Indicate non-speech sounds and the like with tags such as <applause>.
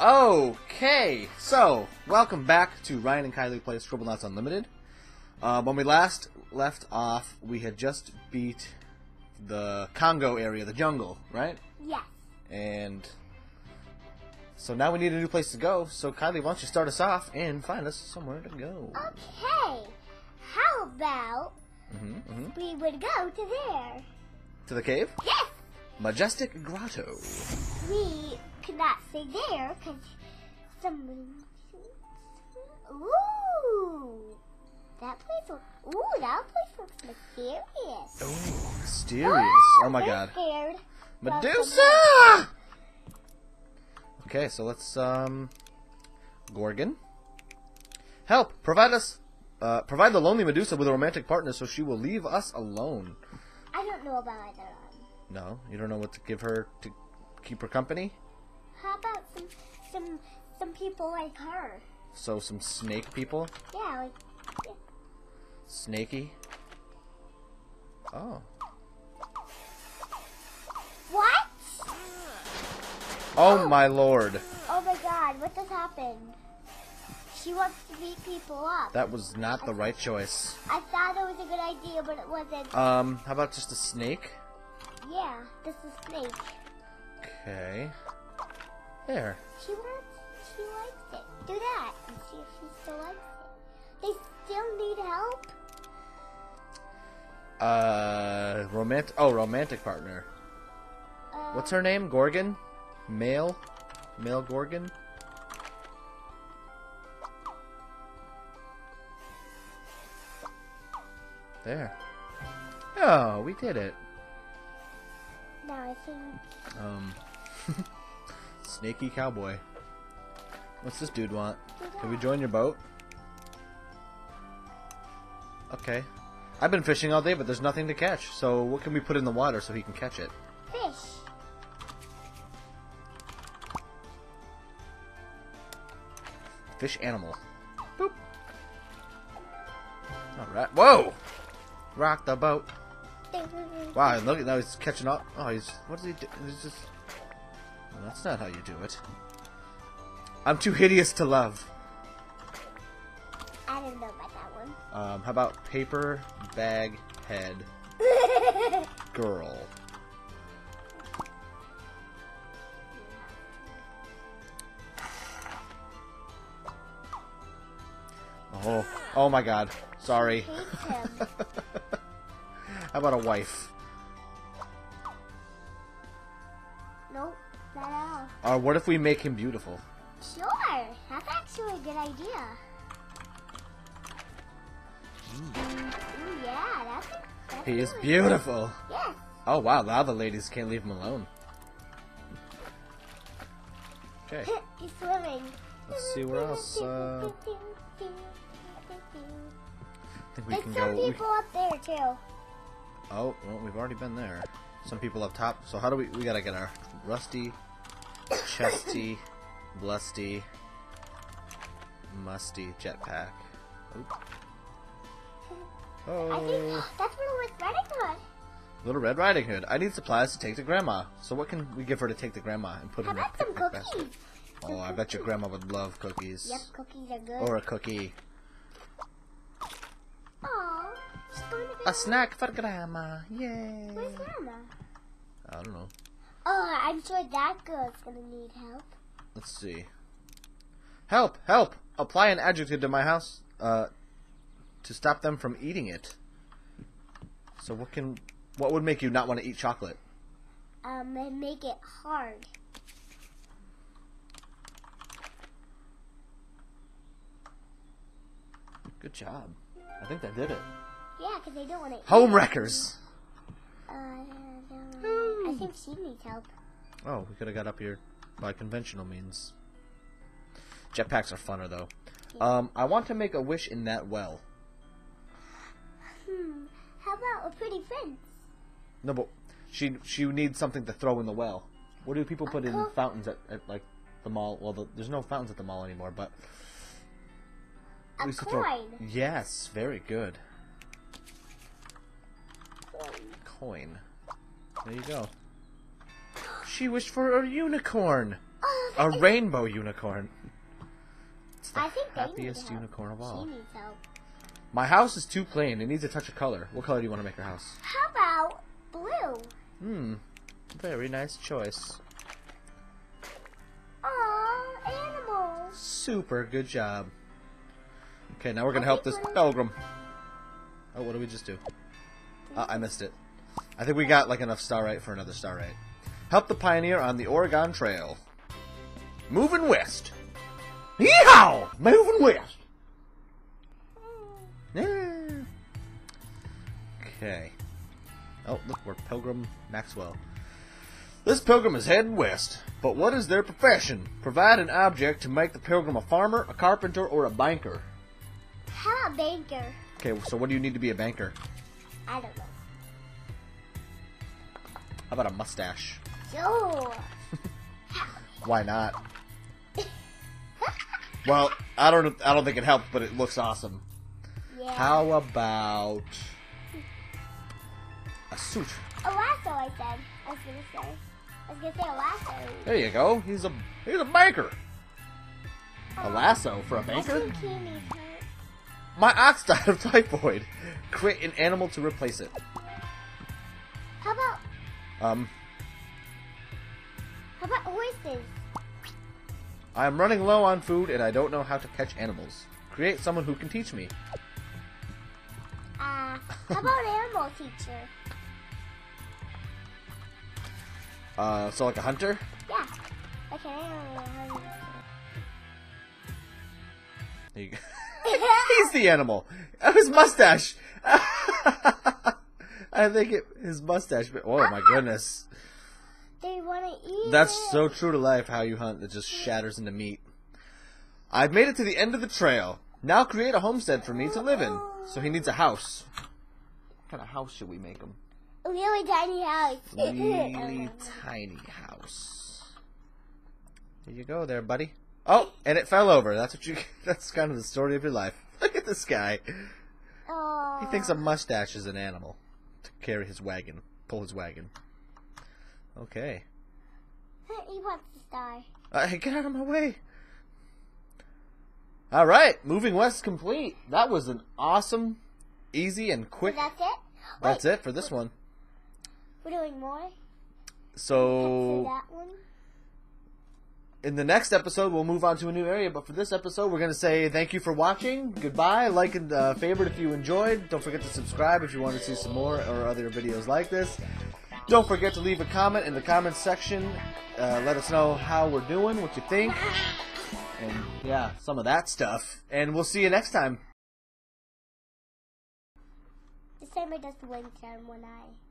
Okay, so welcome back to Ryan and Kylee play Scribblenauts Unlimited. Uh, when we last left off, we had just beat the Congo area, the jungle, right? Yes. And so now we need a new place to go. So Kylee, why don't you start us off and find us somewhere to go? Okay. How about hmm hmm we would go to there? To the cave, Yes. Majestic Grotto. We could not stay there because somebody. Ooh. That place looks. Ooh, that place looks mysterious. Oh, mysterious! Oh my God, Scared. Medusa! Okay, so let's um, Gorgon. Help! Provide us, uh, provide the lonely Medusa with a romantic partner, so she will leave us alone. I don't know about either one. No, you don't know what to give her to keep her company. How about some some some people like her? So some snake people, Yeah, like snaky. Oh, what? oh my lord! Oh my God! What just happened? She wants to beat people up. That was not the right choice. I thought it was a good idea, but it wasn't. Um, how about just a snake? yeah, this is Snake. Okay. There. She wants. She likes it. Do that and see if she still likes it. They still need help. Uh, romantic. Oh, romantic partner. Uh, What's her name? Gorgon? Male? Male Gorgon? There. Oh, we did it. Now I think. Um, Snaky Cowboy. What's this dude want? Can we join your boat? Okay. I've been fishing all day, but there's nothing to catch. So what can we put in the water so he can catch it? Fish. Fish animal. Boop. Alright. Whoa! Rock the boat. Wow, look at now he's catching up. Oh, he's. What is he doing? He's just. Well, that's not how you do it. I'm too hideous to love. I didn't know about that one. Um, how about paper bag head <laughs> girl? Oh, oh my God! Sorry. <laughs> How about a wife? Or what if we make him beautiful? Sure, that's actually a good idea. Ooh, yeah, that's. that's He is really beautiful. good. Yes. Oh wow, now the other ladies can't leave him alone. Okay, <laughs> He's swimming. let's see where else. Uh, I think we There's can some go. we- people up there too. Oh, well, we've already been there. Some people up top. So how do we? We gotta get our rusty, chesty, blusty, musty jetpack. Oop. I think Oh, that's it was Riding Hood. Little Red Riding Hood. I need supplies to take to Grandma. So what can we give her to take to Grandma and put How in her about some picnic basket? cookies? Oh, I bet your Grandma would love cookies. Yep, cookies are good. Or a cookie. Aw, she's going to A snack for Grandma. Yay. Where's Grandma? I don't know. Oh, I'm sure that girl's gonna need help. Let's see. Help! Help! Apply an adjective to my house uh, to stop them from eating it. So what can what would make you not want to eat chocolate? Um, make it hard. Good job. I think that did it. Yeah, 'cause they don't want to. Home wreckers. Uh. I think she needs help. Oh, we could have got up here by conventional means. Jetpacks are funner though. Um, I want to make a wish in that well. Hmm. How about a pretty fence? No, but she she needs something to throw in the well. What do people put in fountains at, at like the mall? Well, the, there's no fountains at the mall anymore, but A to throw- coin. Yes, very good. Coin. Coin. There you go. She wished for a unicorn. Oh, A rainbow unicorn. It's the I think happiest unicorn of all. She needs help. My house is too plain. It needs a touch of color. What color do you want to make your house? How about blue? Hmm. Very nice choice. Aw, animals. Super good job. Okay, now we're gonna help this pilgrim. Oh, what did we just do? Uh, I missed it. I think we got like enough starlight for another starlight. Help the pioneer on the Oregon Trail. Moving west. Yeehaw! Moving west. Yeah. Okay. Oh, look, we're Pilgrim Maxwell. This pilgrim is heading west, but what is their profession? Provide an object to make the pilgrim a farmer, a carpenter, or a banker. How about banker? Okay, so what do you need to be a banker? I don't know. How about a mustache? Sure. Why not? Well, I don't. I don't think it helped, but it looks awesome. Yeah. How about a suit? A lasso, I said. I was gonna say. I was gonna say a lasso. There you go. He's a he's a banker. A um, lasso for a banker? think he needs hurt. My ox died of typhoid. Create an animal to replace it. Um, how about horses? I am running low on food and I don't know how to catch animals. Create someone who can teach me. Uh, how <laughs> about animal teacher? Uh, so like a hunter? Yeah. Okay. animal There you go. <laughs> He's the animal. Oh, his mustache. <laughs> I think it, his mustache. Oh my goodness. They want to eat. That's it. so true to life how you hunt that just shatters into meat. I've made it to the end of the trail. Now create a homestead for me to live in. So he needs a house. What kind of house should we make him? a really tiny house. <laughs> Really tiny house. There you go there, buddy. Oh, and it fell over. That's what you <laughs> that's kind of the story of your life. Look at this guy. Oh. He thinks a mustache is an animal to carry his wagon, pull his wagon. Okay. He wants to die. Uh, <laughs> get out of my way. All right, moving west complete. That was an awesome, easy, and So quick. that's it. That's Wait, it for this one. We're doing more. So, So that one. In the next episode, we'll move on to a new area. But for this episode, we're going to say thank you for watching. Goodbye. Like and uh, favorite if you enjoyed. Don't forget to subscribe if you want to see some more or other videos like this. Don't forget to leave a comment in the comments section. Uh, let us know how we're doing, what you think, and yeah, some of that stuff. And we'll see you next time. This time I just winked on one eye.